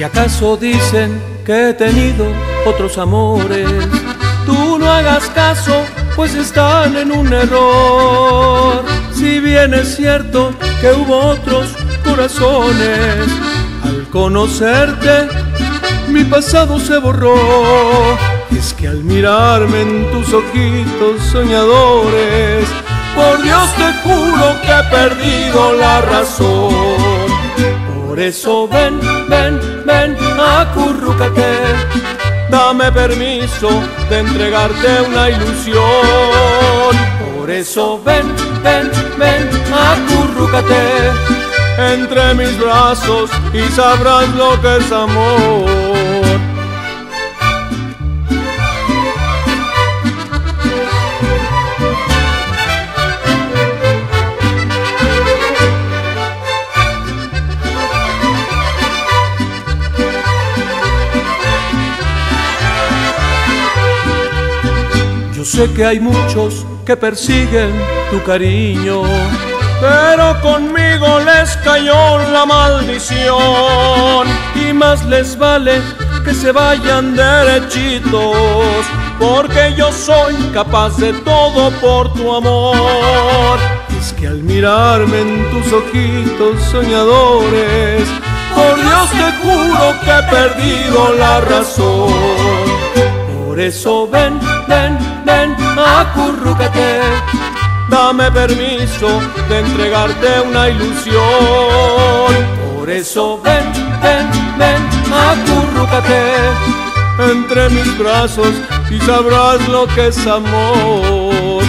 Si acaso dicen que he tenido otros amores, tú no hagas caso, pues están en un error. Si bien es cierto que hubo otros corazones, al conocerte mi pasado se borró. es que al mirarme en tus ojitos soñadores, por Dios te juro que he perdido la razón. Por eso ven, ven, ven, acurrúcate. Dame permiso de entregarte una ilusión. Por eso ven, ven, ven, acurrúcate entre mis brazos y sabrás lo que es amor. Sé que hay muchos que persiguen tu cariño, pero conmigo les cayó la maldición y más les vale que se vayan derechitos, porque yo soy capaz de todo por tu amor. Es que al mirarme en tus ojitos soñadores, por Dios te juro que he perdido la razón. Por eso ven, ven, ven, acurrúcate. Dame permiso de entregarte una ilusión. Por eso ven, ven, ven, acurrúcate entre mis brazos y sabrás lo que es amor.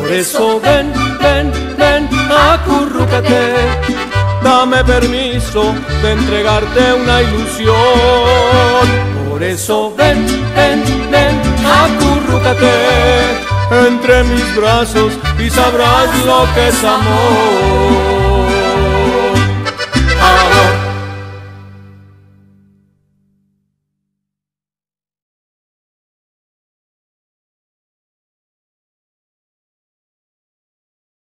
Por eso ven, ven, ven, acurrúcate. Dame permiso de entregarte una ilusión. Por eso ven, ven, entre mis brazos y sabrás lo que es amor. Amor.